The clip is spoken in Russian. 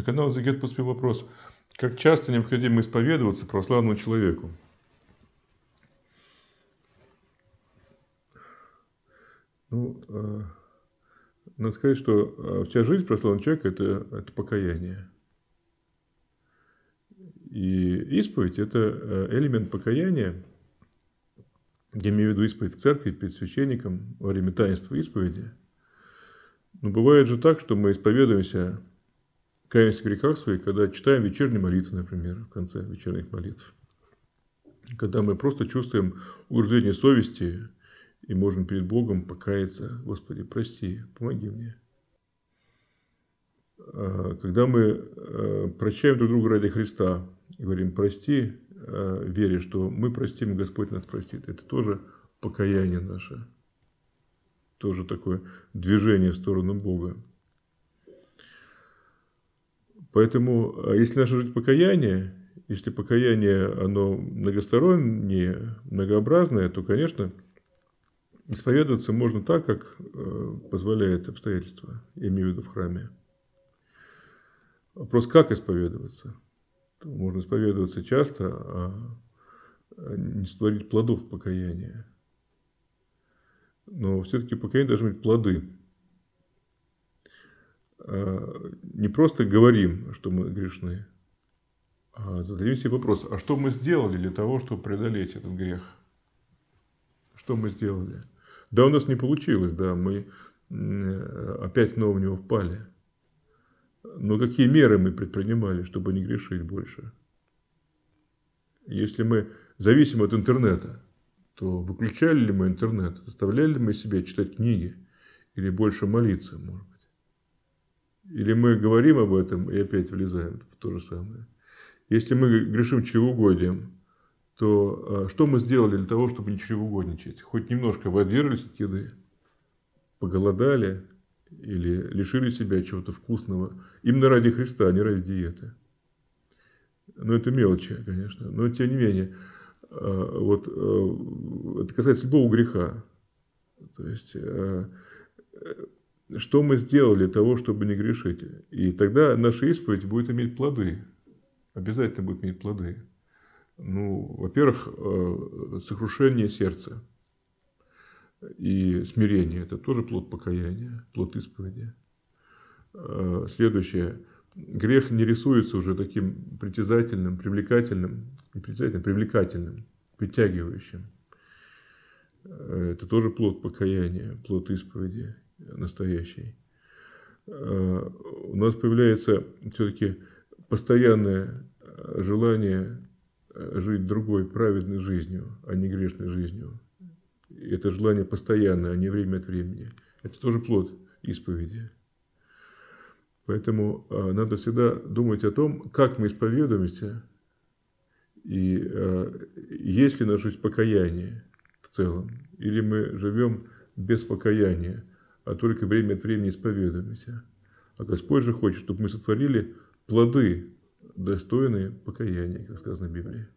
На канал Зигет поступил вопрос, как часто необходимо исповедоваться православному человеку? Ну, э, надо сказать, что э, вся жизнь православного человека это, – это покаяние. И исповедь – это э, элемент покаяния, я имею в виду исповедь в церкви, перед священником, во время таинства исповеди. Но бывает же так, что мы исповедуемся, каемся в грехах своих, когда читаем вечерние молитвы, например, в конце вечерних молитв. Когда мы просто чувствуем угрызение совести и можем перед Богом покаяться. Господи, прости, помоги мне. А, когда мы э, прощаем друг друга ради Христа и говорим «прости», э, веря, что мы простим, Господь нас простит, это тоже покаяние наше, тоже такое движение в сторону Бога. Поэтому, а если наша жизнь покаяние, если покаяние, оно многостороннее, многообразное, то, конечно, исповедоваться можно так, как э, позволяет обстоятельства, я имею в виду в храме. Вопрос, как исповедоваться? Можно исповедоваться часто, а не створить плодов покаяния. Но все-таки покаяние должны быть плоды. Не просто говорим, что мы грешны, а зададим себе вопрос, а что мы сделали для того, чтобы преодолеть этот грех? Что мы сделали? Да, у нас не получилось, да, мы опять снова в него впали. Но какие меры мы предпринимали, чтобы не грешить больше? Если мы зависим от интернета, то выключали ли мы интернет, заставляли ли мы себя читать книги или больше молиться, может? Или мы говорим об этом и опять влезаем в то же самое? Если мы грешим чревоугодием, то а, что мы сделали для того, чтобы не чревоугодничать? Хоть немножко воздержались от еды, поголодали, или лишили себя чего-то вкусного именно ради Христа, а не ради диеты. Но это мелочи, конечно. Но тем не менее, а, вот а, это касается любого греха. То есть, что мы сделали для того, чтобы не грешить? И тогда наша исповедь будет иметь плоды. Обязательно будет иметь плоды. Ну, во-первых, сокрушение сердца и смирение – это тоже плод покаяния, плод исповеди. А, следующее. Грех не рисуется уже таким притязательным, привлекательным, не притязательным, привлекательным, притягивающим. А, это тоже плод покаяния, плод исповеди настоящий. А, у нас появляется все-таки постоянное желание жить другой праведной жизнью, а не грешной жизнью это желание постоянное, а не время от времени. Это тоже плод исповеди. Поэтому надо всегда думать о том, как мы исповедуемся, и есть ли наша жизнь покаяние в целом, или мы живем без покаяния, а только время от времени исповедуемся. А Господь же хочет, чтобы мы сотворили плоды, достойные покаяния, как сказано в Библии.